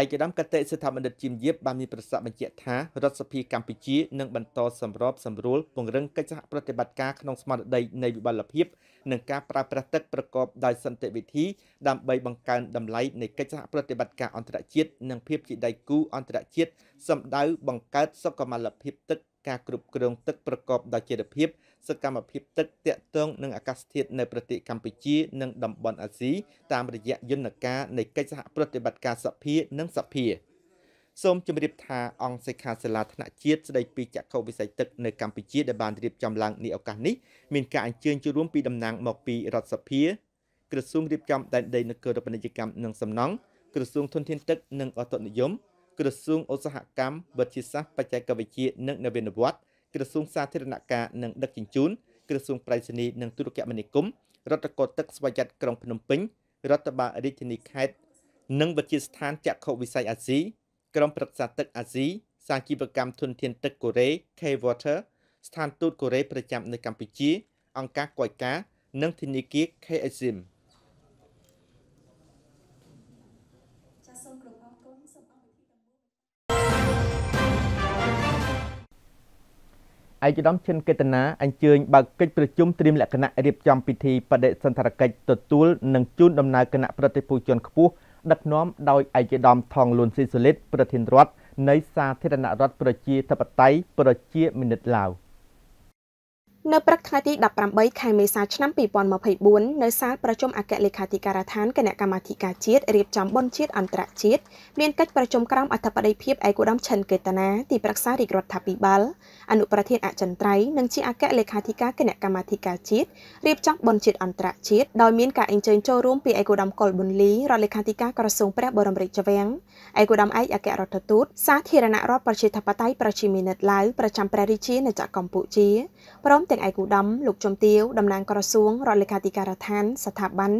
ឯកឧត្តមកតេសិដ្ឋបណ្ឌិតជីមយៀបបានមានប្រសាសន៍បញ្ជាក់ថារដ្ឋសភាកម្ពុជានឹងបន្តសម្របសម្រួលពង្រឹងកិច្ចសហប្រតិបត្តិការក្នុងស្មារតីនៃវិបលភាពនិងការប្រើប្រាស់ទឹកប្រកបដោយសន្តិវិធីដើម្បីបង្កើនតម្លៃនៃកិច្ចសហប្រតិបត្តិការអន្តរជាតិនិងភាពជាដៃគូអន្តរជាតិសម្ដៅបង្កើតសុខុមាលភាពទឹកការគ្រប់គ្រងទឹកប្រកបដោយចីរភាព សកម្មភាពទឹកតាក់ទងនឹងអាកាសធាតុនៅប្រទេសកម្ពុជានិងតំបន់អាស៊ីតាមរយៈយន្តការនៃកិច្ចសហប្រតិបត្តិការសភានិងសភាសូមជម្រាបថាអង្គសិក្ខាសាលាថ្នាក់ជាតិស្ដីពីចក្ខុវិស័យទឹកនៅកម្ពុជាដែលបានរៀបចំឡើងនាឱកាសនេះមានការអញ្ជើញចូលរួមពីតំណាងមកពីរដ្ឋសភាក្រសួងរៀបចំដែនដីនគរពាណិជ្ជកម្មនិងសំណង់ក្រសួងធនធានទឹកនិងអូតូនិយមក្រសួងឧស្សាហកម្មវិទ្យាសាស្ត្របច្ចេកវិទ្យានិងនវានុវត្តន៍ ក្រសួងសាធារណការនិងដឹកជញ្ជូនក្រសួងប្រៃសណីនិងទូរគមនាគមន៍រដ្ឋកោទឹកស្វយ័តក្រុងភ្នំពេញរដ្ឋបាលរាជធានីខេត្តនិងវិទ្យាស្ថានចក្ខុវិស័យអាស៊ីក្រុមប្រឹក្សាទឹកអាស៊ីសាជីវកម្មធនធានទឹកកូរ៉េ K-Water ស្ថានទូតកូរ៉េប្រចាំនៅកម្ពុជា អង្គការកយការ និងធនាគារ KSIM ឯកឧត្តមឈិន កេតនាអញ្ជើញបើកកិច្ចប្រជុំត្រៀមលក្ខណៈរៀបចំពិធីបដិសណ្ឋារកិច្ចទទួលនិងជូនដំណើរគណៈប្រតិភូជនខ្ពស់ដឹកនាំដោយឯកឧត្តមថងលួនស៊ីសូលីតប្រធានរដ្ឋនៃសាធារណរដ្ឋប្រជាធិបតេយ្យប្រជាមានិតឡាវ នៅព្រឹកថ្ងៃទី18ខែមេសាឆ្នាំ2024នៅសាលប្រជុំអគ្គលេខាធិការដ្ឋានគណៈកម្មាធិការជាតិរៀបចំបុណ្យជាតិអន្តរជាតិមានកិច្ចប្រជុំក្រោមអធិបតីភាពឯកឧត្តមឈិនកេតនាទីប្រឹក្សារាជរដ្ឋាភិបាលអនុប្រធានអចិន្ត្រៃយ៍និងជាអគ្គលេខាធិការគណៈកម្មាធិការជាតិរៀបចំបុណ្យជាតិអន្តរជាតិដោយមានការអញ្ជើញចូលរួមពីឯកឧត្តមកុលប៊ុនលីរដ្ឋលេខាធិការក្រសួងព្រះបរមរាជវាំងឯកឧត្តមឯកអគ្គរដ្ឋទូតសាធារណរដ្ឋប្រជាធិបតេយ្យប្រជាមានិតឡាវប្រចាំព្រះរាជាណាចក្រកម្ពុជាព្រមទាំងឯកឧត្តមលោកជំទាវតំណាងក្រសួងរដ្ឋលេខាធិការដ្ឋានស្ថាប័ន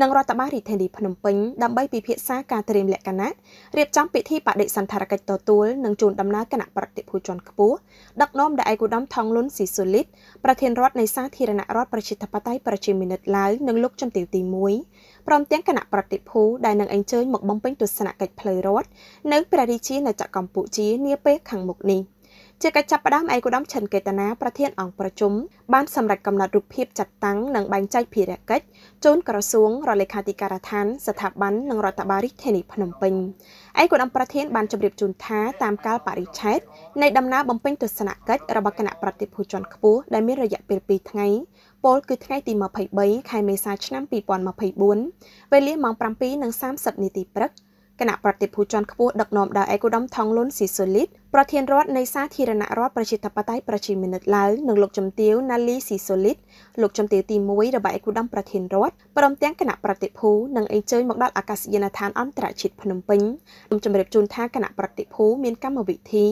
និងរដ្ឋបាលរាជធានីភ្នំពេញដើម្បីពិភាក្សាការត្រៀមលក្ខណៈរៀបចំពិធីបដិសណ្ឋារកិច្ចទទួលនិងជូនដំណើរគណៈប្រតិភូជនខ្ពស់ដឹកនាំដោយឯកឧត្តមថងលុនស៊ីសូលីតប្រធានរដ្ឋនៃសាធារណរដ្ឋប្រជាធិបតេយ្យប្រជាមានិតឡាវនិងលោកជំទាវទី1ព្រមទាំងគណៈប្រតិភូដែលនឹងអញ្ជើញមកបំពេញទស្សនកិច្ចផ្លូវរដ្ឋនៅព្រះរាជាណាចក្រកម្ពុជានាពេលខាងមុខនេះ។ ជាកិច្ចចាប់ផ្ដើមឯកឧត្តមឈិនកេតនាប្រធានអង្គប្រជុំបានសម្រេចកំណត់រូបភាពចាត់តាំងនិងបែងចែកភារកិច្ចជូនក្រសួងរដ្ឋលេខាធិការដ្ឋានស្ថាប័ននិងរដ្ឋបាលរាជធានីភ្នំពេញឯកឧត្តមប្រធានបានជម្រាបជូនថាតាមកាលបរិច្ឆេទនៃដំណើរបំពេញទស្សនកិច្ចរបស់គណៈប្រតិភូជនខ្ពស់ដែលមានរយៈពេល2ថ្ងៃពលគឺថ្ងៃទី23ខែមេសាឆ្នាំ2024វេលាម៉ោង7:30នាទីព្រឹក គណៈប្រតិភូជនខ្ពស់ដឹកនាំដោយឯកឧត្តមថងលុនស៊ីសូលីតប្រធានរដ្ឋនៃសាធារណរដ្ឋប្រជាធិបតេយ្យប្រជាមានិតឡាវនិងលោកជំទាវណាលីស៊ីសូលីតលោកជំទាវទី1របស់ឯកឧត្តមប្រធានរដ្ឋព្រមទាំងគណៈប្រតិភូនិងអញ្ជើញមកដល់អាកាសយានដ្ឋានអន្តរជាតិភ្នំពេញខ្ញុំជម្រាបជូនថាគណៈប្រតិភូមានកម្មវិធី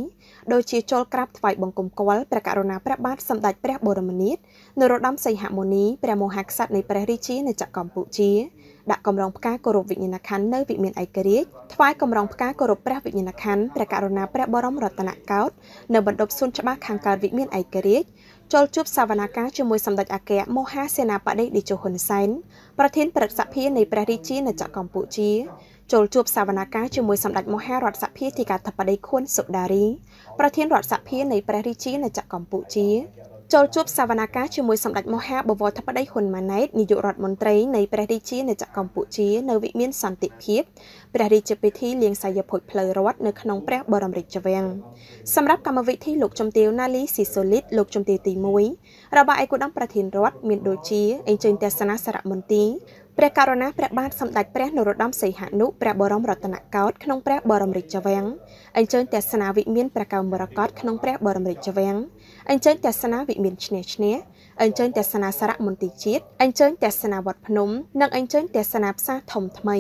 ដូចជាចូលក្រាបថ្វាយបង្គំគាល់ព្រះករុណាព្រះបាទសម្ដេចព្រះបរមនាថនរោត្តមសីហមុនីព្រះមហាក្សត្រនៃព្រះរាជាណាចក្រកម្ពុជា ដាក់កម្រងផ្កាគោរពវិញ្ញាណក្ខន្ធនៅវិមានឯករាជ្យថ្វាយកម្រងផ្កាគោរពព្រះវិញ្ញាណក្ខន្ធព្រះករុណាព្រះបរមរតនកោដ្ឋនៅបណ្ដប់សួនច្បារខាងកើតវិមានឯករាជ្យចូលជួបសវនាការជាមួយសម្ដេចអគ្គមហាសេនាបតីតេជោហ៊ុនសែនប្រធានព្រឹទ្ធសភានៃព្រះរាជាណាចក្រកម្ពុជាចូលជួបសវនាការជាមួយសម្ដេចមហារដ្ឋសភាទីកាធិបតីខួនសុដារីប្រធានរដ្ឋសភានៃព្រះរាជាណាចក្រកម្ពុជា ចូលជួបសវនាការជាមួយសម្ដេចមហាបវរធិបតីហ៊ុនម៉ាណែតនាយករដ្ឋមន្ត្រីនៃព្រះរាជាណាចក្រកម្ពុជានៅវិមានសន្តិភាពព្រះរាជពិធីលៀងសាយភុចផ្លូវរដ្ឋនៅក្នុងព្រះបរមរាជវាំងសម្រាប់កម្មវិធីលោកជំទាវណាលីស៊ីសូលីតលោកជំទាវទី1របស់ឯកឧត្តមប្រធានរដ្ឋមានដូចជាអញ្ជើញទស្សនាសារមន្ទីរព្រះករុណាព្រះបាទសម្ដេចព្រះនរោត្តមសីហនុព្រះបរមរតនកោដ្ឋក្នុងព្រះបរមរាជវាំងអញ្ជើញទស្សនាវិមានព្រះកៅមរកតក្នុងព្រះបរមរាជវាំង អញ្ជើញទស្សនាវិមានឈ្នះឈ្នះអញ្ជើញទស្សនាសារមន្ទីរជាតិអញ្ជើញទស្សនាវត្តភ្នំនិងអញ្ជើញទស្សនាផ្សារធំថ្មី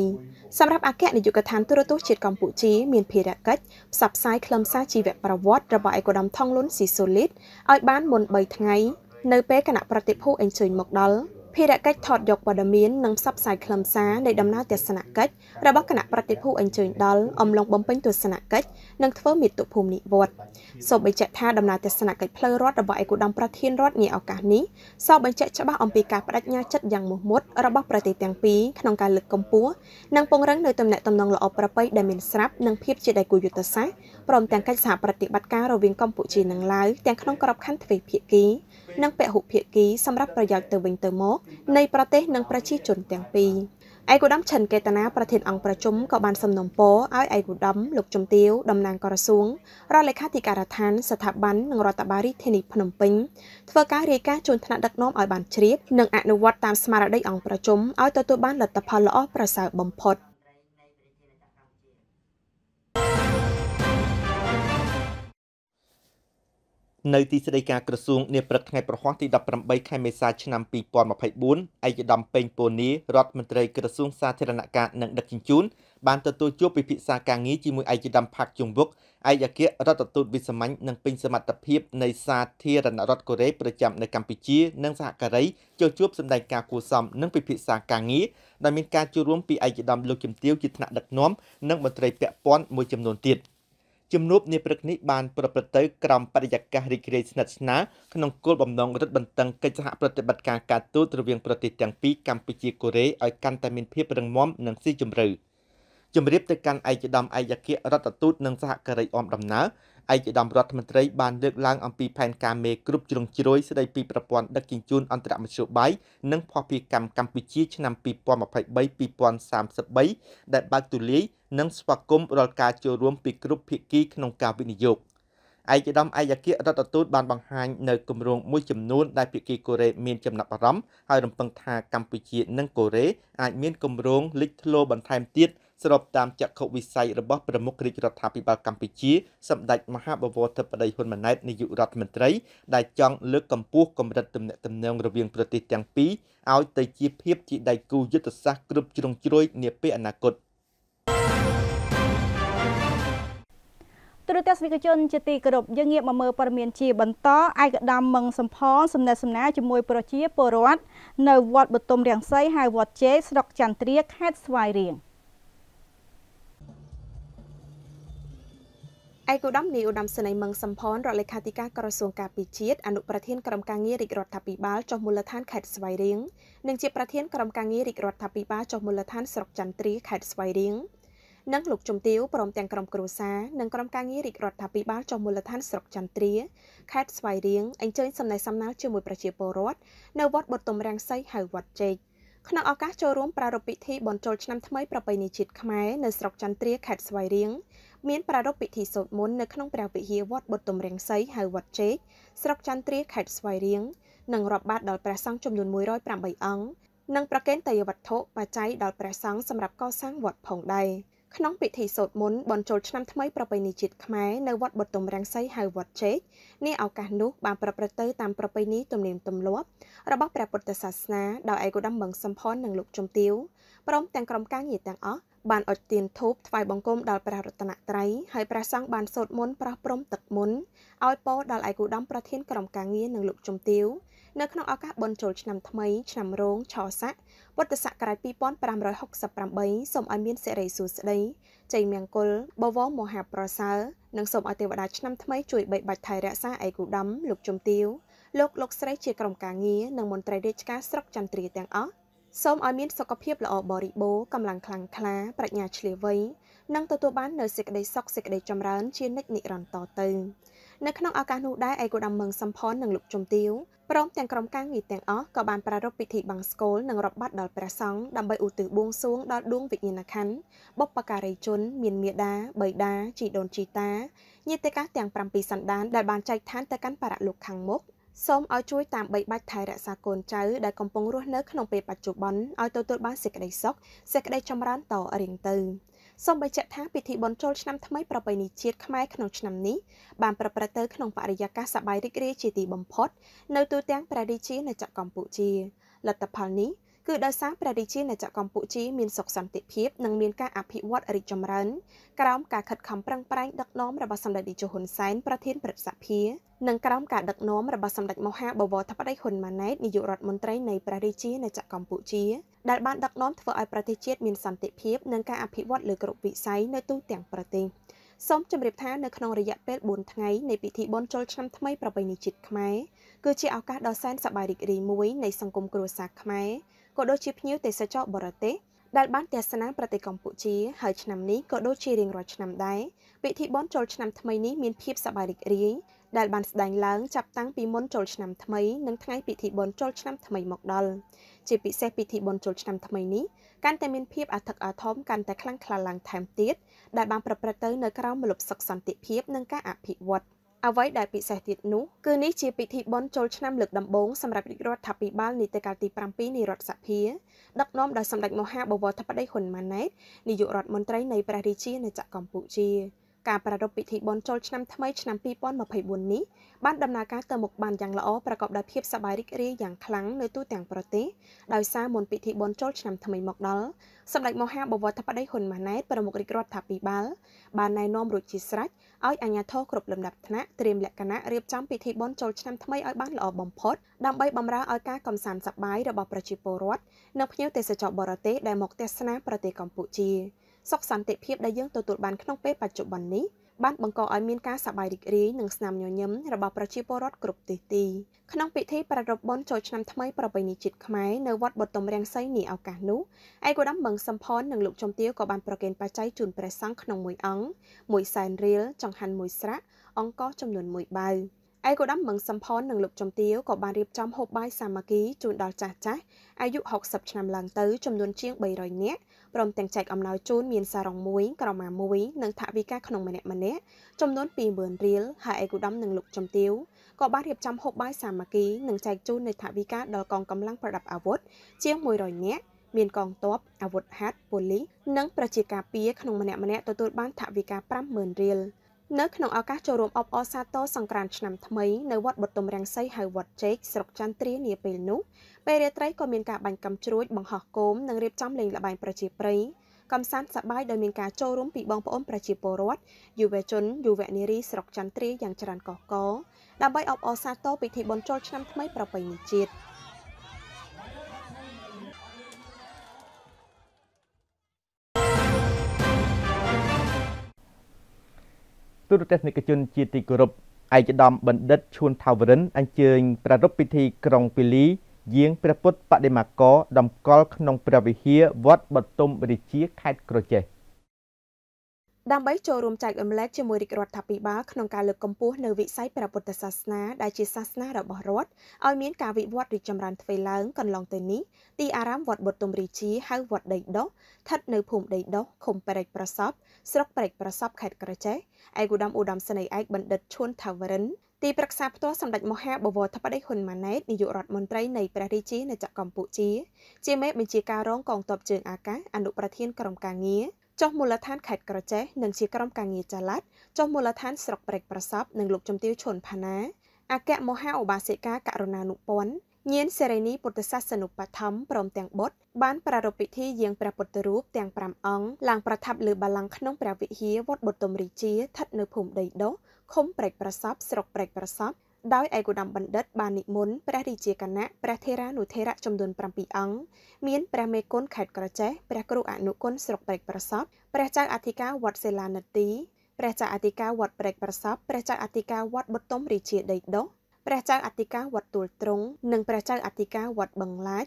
សម្រាប់អគ្គនាយកដ្ឋានទូរទស្សន៍ជាតិកម្ពុជាមានភារកិច្ចផ្សព្វផ្សាយខ្លឹមសារជីវប្រវត្តិរបស់ឯកឧត្តមថងលុនស៊ីសូលីតឲ្យបានមុន3ថ្ងៃនៅពេលគណៈប្រតិភូអញ្ជើញមកដល់ ភារកិច្ចថតយកព័ត៌មាននិងផ្សព្វផ្សាយខ្លឹមសារនៃដំណើរទស្សនកិច្ចរបស់គណៈប្រតិភូអញ្ជើញដល់អំឡុងបំពេញទស្សនកិច្ចនិងធ្វើមាតុភូមិនិវត្តន៍សូមបញ្ជាក់ថាដំណើរទស្សនកិច្ចផ្លូវរដ្ឋរបស់ឯកឧត្តមប្រធានរដ្ឋនាឱកាសនេះសោបញ្ជាក់ច្បាស់អំពីការបដិញ្ញាចិត្តយ៉ាងមោះមុតរបស់ប្រទេសទាំងពីរក្នុងការលើកកម្ពស់និងពង្រឹងនូវទំនាក់ទំនងល្អប្រពៃដែលមានស្រាប់និងភាពជាដៃគូយុទ្ធសាស្ត្រព្រមទាំងកិច្ចសហប្រតិបត្តិការរវាងកម្ពុជានិងឡាវទាំងក្នុងក្របខ័ណ្ឌទ្វេភាគីនិងពហុភាគីសម្រាប់ប្រយោជន៍ទៅវិញទៅមកនៃប្រទេសនិងប្រជាជនទាំងពីរឯកឧត្តមឆិនកេតនាប្រធានអង្គប្រជុំក៏បានសំណូមពរឲ្យឯកឧត្តមលោកជំទាវតំណាងក្រសួងរដ្ឋលេខាធិការដ្ឋានស្ថាប័ននិងរដ្ឋបាលរាជធានីភ្នំពេញធ្វើការរាយការណ៍ជូនថ្នាក់ដឹកនាំឲ្យបានជ្រាបនិងអនុវត្តតាមស្មារតីអង្គប្រជុំឲ្យទទួលបានលទ្ធផលល្អប្រសើរបំផុត។ នៅទីស្តីការក្រសួងនាព្រឹកថ្ងៃប្រហ័សទី18ខែមេសាឆ្នាំ2024ឯកឧត្តមពេញពូនីរដ្ឋមន្ត្រីក្រសួងសាធារណការនិងដឹកជញ្ជូនបានទទួលជួបពិភាក្សាការងារជាមួយឯកឧត្តមផាក់ជុងវុកឯកអគ្គរដ្ឋទូតវិសាមញ្ញនិងពេញសមត្ថភាពនៃសាធារណរដ្ឋកូរ៉េប្រចាំនៅកម្ពុជានិងសហការីចូលជួបសម្ដែងការគួសមនិងពិភាក្សាការងារដែលមានការចូលរួមពីឯកឧត្តមលោកជំទាវជាថ្នាក់ដឹកនាំនិងមន្ត្រីពាក់ព័ន្ធមួយចំនួនទៀត។ ជំនួបនាព្រឹកនេះបានប្រព្រឹត្តទៅក្រោមបរិយាកាសរីករាយស្និទ្ធស្នាលក្នុងគោលបំណងរឹតបន្តឹងកិច្ចសហប្រតិបត្តិការការទូតរវាងប្រទេសទាំងពីរកម្ពុជាកូរ៉េឲ្យកាន់តែមានភាពរឹងមាំនិងស៊ីជម្រៅជំរាបទៅកាន់ឯកឧត្តមឯកអគ្គរដ្ឋទូតនិងសហការីអមដំណើរ ឯកឧត្តមរដ្ឋមន្ត្រីបានលើកឡើងអំពីផែនការមេគ្រប់ជ្រុងជ្រោយស្តីពីប្រព័ន្ធដឹកជញ្ជូនអន្តរមធ្យោបាយនិងភស្តុភារកម្មកម្ពុជាឆ្នាំ2023-2033ដែលបើកទូលាយនិងស្វាគមន៍រាល់ការចូលរួមពីគ្រប់ភាគីក្នុងការវិនិយោគឯកឧត្តមឯកអគ្គរដ្ឋទូតបានបង្ហាញនៅគម្រោងមួយចំនួនដែលភាគីកូរ៉េមានចំណាប់អារម្មណ៍ហើយរំពឹងថាកម្ពុជានិងកូរ៉េអាចមានគម្រោងលេចធ្លោបន្ថែមទៀត ស្របតាមចក្ខុវិស័យរបស់ប្រមុខរាជរដ្ឋាភិបាលកម្ពុជាសម្ដេចមហាបវរធិបតីហ៊ុនម៉ាណែតនាយករដ្ឋមន្ត្រីដែលចង់លើកកម្ពស់កម្រិតទំនាក់ទំនងរវាងប្រទេសទាំងពីរឲ្យទៅជាភាពជាដៃគូយុទ្ធសាស្ត្រគ្រប់ជ្រុងជ្រោយនាពេលអនាគត។ទូរទស្សនិកជនជាទីគោរពយើងងាកមកមើលព័ត៌មានជាបន្តឯកឧត្តមមឹងសំផនសំណេះសំណាលជាមួយប្រជាពលរដ្ឋនៅវត្តបទុមរាំងសីហៅវត្តជេស្រុកចន្ទ្រាខេត្តស្វាយរៀង ឯកឧត្តមនាយឧត្តមសេនីយ៍មឹងសំផនរដ្ឋលេខាធិការក្រសួងការពារជាតិអនុប្រធានក្រុមការងាររាជរដ្ឋាភិបាលចុះមូលដ្ឋានខេត្តស្វាយរៀងនិងជាប្រធានក្រុមការងាររាជរដ្ឋាភិបាលចុះមូលដ្ឋានស្រុកចន្ទ្រាខេត្តស្វាយរៀងនិងលោកជំទាវព្រមទាំងក្រុមគ្រួសារនិងក្រុមការងាររាជរដ្ឋាភិបាលចុះមូលដ្ឋានស្រុកចន្ទ្រាខេត្តស្វាយរៀងអញ្ជើញសំណេះសំណាលជាមួយប្រជាពលរដ្ឋនៅវត្តបទុមរាំងសីហៅវត្តជែកក្នុងឱកាសចូលរួមប្រារព្ធពិធីបុណ្យចូលឆ្នាំថ្មីប្រពៃណីជាតិខ្មែរនៅស្រុកចន្ទ្រាខេត្តស្វាយរៀង មានប្រារព្ធពិធីសូត្រមន្តនៅក្នុងព្រះវិហារវត្តបទុមរាំងសីហៅវត្តជែកស្រុកចន្ទ្រាខេត្តស្វាយរៀងនិងរាប់បាតដល់ព្រះសង្ឃចំនួន108អង្គនិងប្រគេនទេយ្យវត្ថុបច្ច័យដល់ព្រះសង្ឃសម្រាប់កសាងវត្តផងដែរក្នុងពិធីសូត្រមន្តបន់ជុលឆ្នាំថ្មីប្រពៃណីជាតិខ្មែរនៅវត្តបទុមរាំងសីហៅវត្តជេកនេះឱកាសនោះបានប្រព្រឹត្តទៅតាមប្រពៃណីទំនៀមទម្លាប់របស់ព្រះពុទ្ធសាសនាដោយឯកឧត្តមបឹងសំផននិងលោកជំទាវព្រមទាំងក្រុមការងារទាំងអស់ បានអុជទៀនធូបថ្វាយបង្គំដល់ព្រះរតនត្រ័យហើយព្រះសង្ឃបានសូត្រមន្តប្រោះព្រំទឹកមុនឲ្យពរដល់ឯកឧត្តមប្រធានក្រុមការងារនិងលោកជំទាវនៅក្នុងឱកាសបុណ្យចូលឆ្នាំថ្មីឆ្នាំរោងឆស័កពុទ្ធសករាជ2568សូមឲ្យមានសិរីសួស្តីជ័យមង្គលបវរមហាប្រសើរនិងសូមឲ្យទេវតាឆ្នាំថ្មីជួយបីបាច់ថែរក្សាឯកឧត្តមលោកជំទាវលោកលោកស្រីជាក្រុមការងារនិងមន្ត្រីរាជការស្រុកចន្ទ្រាទាំងអស់ សូមឲ្យមានសុខភាពល្អបរិបូរណ៍កម្លាំងខ្លាំងក្លាប្រាជ្ញាឆ្លៀវវៃនិងទទួលបាននូវសេចក្តីសុខសេចក្តីចម្រើនជានិច្ចនិរន្តរ៍តទៅនៅក្នុងឱកាសនោះដែរឯកឧត្តមមឹងសំផននិងលោកជំទាវព្រមទាំងក្រុមការងារទាំងអស់ក៏បានប្រារព្ធពិធីបង្សុកូលនិងរាប់បាត់ដល់ព្រះសង្ឃដើម្បីឧទ្ទិសបួងសួងដល់ដួងវិញ្ញាណក្ខន្ធបុព្វការីជន មានមេដាបៃតាជីដូនជីតាញាតិកាទាំង7សន្តានដែលបានចែកឋានទៅកាន់បរលោកខាងមុខ សូមឲ្យជួយតាមបីបាច់ថែរក្សាកូនចៅដែលកំពុងរស់នៅក្នុងពេលបច្ចុប្បន្នឲ្យទទួលបានសេចក្តីសុខសេចក្តីចម្រើនតរៀងទៅសូមបញ្ជាក់ថាពិធីបុណ្យចូលឆ្នាំថ្មីប្រពៃណីជាតិខ្មែរក្នុងឆ្នាំនេះបានប្រព្រឹត្តទៅក្នុងបរិយាកាសសប្បាយរីករាយជាទីបំផុត នៅទូទាំងព្រះរាជាណាចក្រកម្ពុជាលទ្ធផលនេះ គឺដោយសារព្រះរាជាណាចក្រកម្ពុជាមានសុខសន្តិភាពនិងមានការអភិវឌ្ឍរីកចម្រើនក្រោមការខិតខំប្រឹងប្រែងដឹកនាំរបស់សម្ដេចនាយកហ៊ុនសែនប្រធានព្រឹទ្ធសភានិងក្រោមការដឹកនាំរបស់សម្ដេចមហាបវរធិបតីហ៊ុនម៉ាណែតនាយករដ្ឋមន្ត្រីនៃព្រះរាជាណាចក្រកម្ពុជាដែលបានដឹកនាំធ្វើឲ្យប្រទេសជាតិមានសន្តិភាពនិងការអភិវឌ្ឍលើគ្រប់វិស័យនៅទូទាំងប្រទេសសូមជម្រាបថានៅក្នុងរយៈពេល4ថ្ងៃនៃពិធីបុណ្យចូលឆ្នាំថ្មីប្រពៃណីជាតិខ្មែរគឺជាឱកាសដ៏សែនសប្បាយរីករាយមួយនៃសង្គមគ្រួសារខ្មែរ ក៏ដូចជាភ្ញៀវទេសចរបរទេសដែលបានទស្សនាប្រទេសកម្ពុជាហើយឆ្នាំនេះក៏ដូចជារៀងរាល់ឆ្នាំដែរពិធីបុណ្យចូលឆ្នាំថ្មីនេះមានភាពសប្បាយរីករាយដែលបានស្ដែងឡើងចាប់តាំងពីមុនចូលឆ្នាំថ្មីនិងថ្ងៃពិធីបុណ្យចូលឆ្នាំថ្មីមកដល់ជាពិសេសពិធីបុណ្យចូលឆ្នាំថ្មីនេះកាន់តែមានភាពអធិកអធមកាន់តែខ្លាំងក្លាឡើងថែមទៀតដែលបានប្រព្រឹត្តទៅនៅក្រោមម្លប់សុខសន្តិភាពនិងការអភិវឌ្ឍន៍ អ្វីដែលពិសេសទៀតនោះគឺនេះជាពិធីបុណ្យចូលឆ្នាំលើកដំបូងសម្រាប់រាជរដ្ឋាភិបាលនីតិកាលទី7នៃរដ្ឋសភាដឹកនាំដោយសម្ដេចមហាបវរធិបតីហ៊ុនម៉ាណែតនាយករដ្ឋមន្ត្រីនៃព្រះរាជាណាចក្រកម្ពុជា ការប្រារព្ធពិធីបុណ្យចូលឆ្នាំថ្មីឆ្នាំ2024នេះបានដំណើរការទៅមុខបានយ៉ាងល្អប្រកបដោយភាពសប្បាយរីករាយយ៉ាងខ្លាំងនៅទូទាំងប្រទេសដោយសារមុនពិធីបុណ្យចូលឆ្នាំថ្មីមកដល់សម្ដេចមហាបវរធិបតីហ៊ុនម៉ាណែតប្រមុខរាជរដ្ឋាភិបាលបានណែនាំរួចជាស្រេចឲ្យអាជ្ញាធរគ្រប់លំដាប់ថ្នាក់ត្រៀមលក្ខណៈរៀបចំពិធីបុណ្យចូលឆ្នាំថ្មីឲ្យបានល្អបំផុតដើម្បីបម្រើឲ្យការកំសាន្តសប្បាយរបស់ប្រជាពលរដ្ឋនិងភ្ញៀវទេសចរបរទេសដែលមកទស្សនាប្រទេសកម្ពុជា។ សុខសន្តិភាពដែលយើងទទួលបានក្នុងពេលបច្ចុប្បន្ននេះបានបង្កឲ្យមានការសប្បាយរីករាយនិងស្នាមញញឹមរបស់ប្រជាពលរដ្ឋគ្រប់ទិសទីក្នុងពិធីប្រារព្ធបុណ្យចូលឆ្នាំថ្មីប្រពៃណីជាតិខ្មែរនៅវត្តបទុមរាំងសីនាឱកាសនោះឯកឧត្តមមឹងសំផននិងលោកជំទាវក៏បានប្រគេនបច្ច័យជូនព្រះសង្ឃក្នុងមួយអង្គមួយសែនរៀលចង្ហាន់មួយស្រាក់អង្គចំនួន1បាវ ឯកឧត្តមមឹងសំផននិងលោកជំទាវក៏បានរៀបចំហូបបាយសាមគ្គីជូនដល់ចាស់ចាស់អាយុ60ឆ្នាំឡើងទៅចំនួនជាង300នាក់ព្រមទាំងចែកអំណោយជូនមានសារ៉ុងមួយក្រមាមួយនិងថវិកាក្នុងម្នាក់ម្នាក់ចំនួន20000រៀលហើយឯកឧត្តមនិងលោកជំទាវក៏បានរៀបចំហូបបាយសាមគ្គីនិងចែកជូននៅថវិកាដល់កងកម្លាំងប្រដាប់អាវុធជាង100នាក់មានកងទ័ពអាវុធហត្ថប៉ូលីសនិងប្រជាការពារក្នុងម្នាក់ម្នាក់ទទួលបានថវិកា50000រៀល នៅក្នុងឱកាសចូលរួមអបអរសាទរសង្ក្រាន្តឆ្នាំថ្មីនៅវត្តបទុមរាំងសីហៅវត្តជែកស្រុកចន្ទ្រានាពេលនោះពេលរាត្រីក៏មានការបាញ់កាំជ្រួចបង្ហោះគោមនិងរៀបចំលេងល្បែងប្រជាប្រិយកំសាន្តសប្បាយដោយមានការចូលរួមពីបងប្អូនប្រជាពលរដ្ឋយុវជនយុវនារីស្រុកចន្ទ្រាយ៉ាងច្រើនកកកដើម្បីអបអរសាទរពិធីបុណ្យចូលឆ្នាំថ្មីប្រពៃណីជាតិ ទូរទស្សនិកជនជាទីគោរពឯកឧត្តមបណ្ឌិតឈួនថាវរិនអញ្ជើញប្រារព្ធពិធីក្រុងពីលីយាងព្រះពុទ្ធបដិមាករតម្កល់ក្នុងព្រះវិហារវត្តបទុមរាជាខេត្តក្រចេះ ដើម្បីចូលរួមចែករំលែកជាមួយរាជរដ្ឋាភិបាលក្នុងការលើកកម្ពស់នៅវិស័យព្រះពុទ្ធសាសនាដែលជាសាសនារបស់រដ្ឋឲ្យមានការវិវត្តរីកចម្រើនទ្វេឡើងកន្លងទៅនេះទីអារាមវត្តបទុមរាជាហៅវត្តដីដុះស្ថិតនៅភូមិដីដុះឃុំព្រែកប្រសពស្រុកព្រែកប្រសពខេត្តក្រចេះឯកឧត្តមឧត្តមសេនីយ៍ឯកបណ្ឌិតឈួនថាវរិនទីប្រឹក្សាផ្ទាល់សម្ដេចមហាបវរធិបតីហ៊ុនម៉ាណែតនាយករដ្ឋមន្ត្រីនៃព្រះរាជាណាចក្រកម្ពុជា ជាមេបញ្ជាការរងកងទ័ពជើងអាកាសអនុប្រធានក្រុមការងារ ចុះមូលដ្ឋានខេត្តក្រចេះនិងជាក្រុមការងារចល័តចុះមូលដ្ឋានស្រុកព្រែកប្រសពនិងលោកជំទាវឈុនផាណាអគ្គមហាឧបាសិកាករុណានុពន្ធញៀនសេរីនីពុទ្ធសាសនុបឋមព្រមទាំងបុត្របានប្រារព្ធពិធីយាងព្រះពុទ្ធរូបទាំង5អង្គឡើងប្រថាប់លើបល្ល័ង្កក្នុងព្រះវិហារវត្តបុទុមរាជាស្ថិតនៅភូមិដីដុះឃុំព្រែកប្រសពស្រុកព្រែកប្រសព ដោយឯកឧត្តមបណ្ឌិតបាននិមន្តព្រះរាជាគណៈព្រះថេរានុថេរៈចំនួន7អង្គមានព្រះមេគុណខេត្តក្រចេះព្រះគ្រូអនុគុណស្រុកព្រែកប្រសពព្រះចៅអធិការវត្តសេឡានទីព្រះចៅអធិការវត្តព្រែកប្រសពព្រះចៅអធិការវត្តបុទុមរាជាដីដុះព្រះចៅអធិការវត្តទួលត្រង់និងព្រះចៅអធិការវត្តបឹងឡាច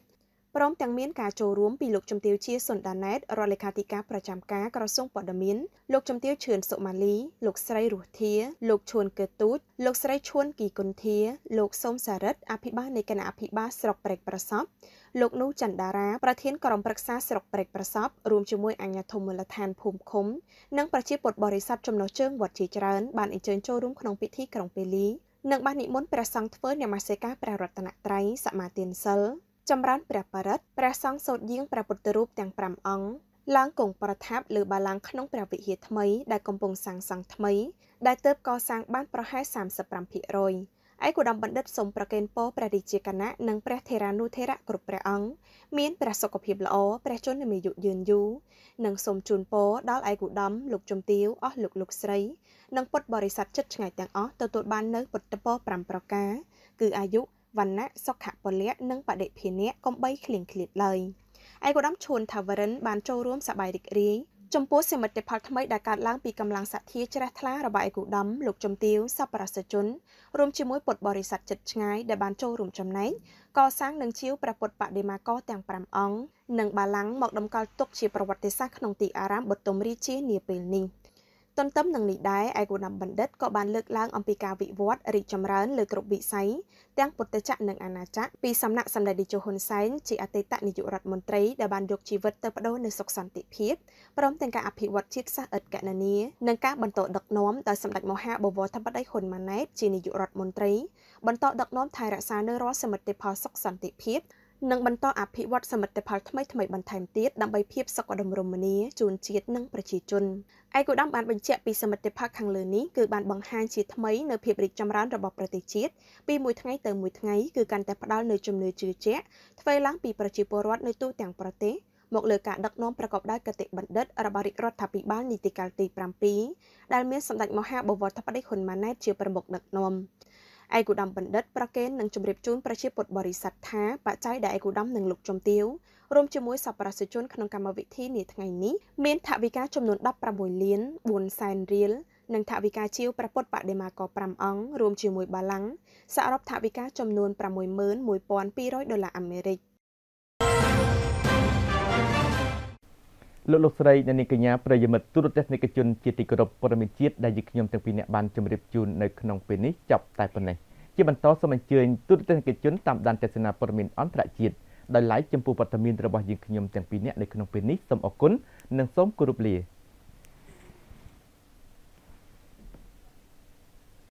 ព្រមទាំងមានការចូលរួមពីលោកជំទាវជាសុនដាណែតរដ្ឋលេខាធិការប្រចាំការក្រសួងព័ត៌មានលោកជំទាវឈឿនសុម៉ាលីលោកស្រីរស់ធាលោកឈួនកឺទូចលោកស្រីឈួនគីគុនធាលោកសុំសារិតអភិបាលនៃគណៈអភិបាលស្រុកព្រែកប្រសពលោកនូចន្ទតារាប្រធានក្រុមប្រឹក្សាស្រុកព្រែកប្រសពរួមជាមួយអាជ្ញាធរមូលដ្ឋានភូមិឃុំនិងប្រជាពលរដ្ឋបរិស័ទចំណុះជើងវត្តជាច្រើនបានអញ្ជើញចូលរួមក្នុងពិធីក្រុងពេលីនិងបាននិមន្តព្រះសង្ឃធ្វើនមស្ការព្រះរតនត្រ័យសមាទានសិល ចម្រើនព្រះបរិត្តព្រះសង្ឃសូត្រយាងព្រះពុទ្ធរូបទាំង5អង្គឡើងគង់ប្រថាប់លើបាឡាំងក្នុងព្រះវិហារថ្មីដែលកំពុងសាងសង់ថ្មី ដែលទើបកសាងបានប្រហែល35%ឯកឧត្តមបណ្ឌិតសូមប្រកេនពរព្រះរាជាគណៈនិងព្រះថេរានុថេរៈគ្រប់ព្រះអង្គមានព្រះសុខភាពល្អព្រះជន្មាយុយឺនយូរនិងសូមជូនពរដល់ឯកឧត្តមលោកជំទាវអស់លោកលោកស្រី និងពុទ្ធបរិស័ទចិត្តឆ្ងាយទាំងអស់ទទួលបាននៅពុទ្ធពរ5ប្រការគឺអាយុ វណ្ណៈសុខៈពលៈនិងបដិភិនៈកំបីឃ្លៀងឃ្លាតឡើយឯកឧត្តមឈួនថាវរិនបានចូលរួមសប្បាយរីករាយចំពោះសមិទ្ធផលថ្មីដែលកើតឡើងពីកម្លាំងសទ្ធាជ្រះថ្លារបស់ឯកឧត្តមលោកជំទាវសប្បុរសជនរួមជាមួយពុទ្ធបរិស័ទចិត្តឆ្ងាយដែលបានចូលរួមចំណែកកសាងនិងជាវព្រះពុទ្ធបដិមាករទាំង5អង្គនិងបាឡាំងមកតម្កល់ទុកជាប្រវត្តិសាស្ត្រក្នុងទីអារាមបទុមរាជានាពេលនេះ។ ទន្ទឹមនឹងនេះដែរឯកឧត្តមបណ្ឌិតក៏បានលើកឡើងអំពីការវិវត្តរីកចម្រើនលើគ្រប់វិស័យទាំងពុទ្ធចក្រនិងអាណាចក្រពីសំណាក់សម្ដេចតេជោហ៊ុនសែនជាអតីតនាយករដ្ឋមន្ត្រីដែលបានយកជីវិតទៅបដូរនៅសុខសន្តិភាពព្រមទាំងការអភិវឌ្ឍជាតិសាសន៍ឥតកណនានិងការបន្តដឹកនាំដោយសម្ដេចមហាបវរធិបតីហ៊ុនម៉ាណែតជានាយករដ្ឋមន្ត្រីបន្តដឹកនាំថែរក្សានៅរាល់សមិទ្ធផលសុខសន្តិភាព និងបន្តអភិវឌ្ឍសមិទ្ធផលថ្មីថ្មីបន្ថែមទៀតដើម្បីភាពសុខដុមរមនាជូនជាតិនិងប្រជាជនឯកឧត្តមបានបញ្ជាក់ពីសមិទ្ធផលខាងលើនេះគឺបានបង្ហាញជាថ្មីនៅភាពរីកចម្រើនរបស់ប្រទេសជាតិពីមួយថ្ងៃទៅមួយថ្ងៃគឺកាន់តែផ្ដល់នូវជំនឿជឿជាក់ធ្វើឡើងពីប្រជាពលរដ្ឋនៅទូទាំងប្រទេសមកលើការដឹកនាំប្រកបដោយគតិបណ្ឌិតរបស់រាជរដ្ឋាភិបាលនីតិកាលទី7ដែលមានសម្ដេចមហាបវរធិបតីហ៊ុនម៉ាណែតជាប្រមុខដឹកនាំ ឯកឧត្តមបណ្ឌិតប្រកេននឹងជម្រាបជូនប្រជាពុទ្ធបរិស័ទថាបច្ច័យដែលឯកឧត្តមនឹងលោកជំទាវរួមជាមួយសប្បុរសជនក្នុងកម្មវិធីនាថ្ងៃនេះមានថវិកាចំនួន16លាន4សែនរៀលនិងថវិកាជាវព្រះពុទ្ធបដិមាករ5អង្គរួមជាមួយបាឡាំងសរុបថវិកាចំនួន61200ដុល្លារអាមេរិក លោកលោកស្រីអ្នកនាងកញ្ញាប្រិយមិត្តទូរទស្សនិកជនជាទីគោរពព័ត៌មានជាតិដែលយើងខ្ញុំទាំងពីរនាក់បានជម្រាបជូននៅក្នុងពេលនេះចប់តែប៉ុណ្ណេះជាបន្តសូមអញ្ជើញទូរទស្សនិកជនតាមដានទស្សនាព័ត៌មានអន្តរជាតិដោយឡែកចំពោះព័ត៌មានរបស់យើងខ្ញុំទាំងពីរនាក់នៅក្នុងពេលនេះសូមអរគុណនិងសូមគោរពលា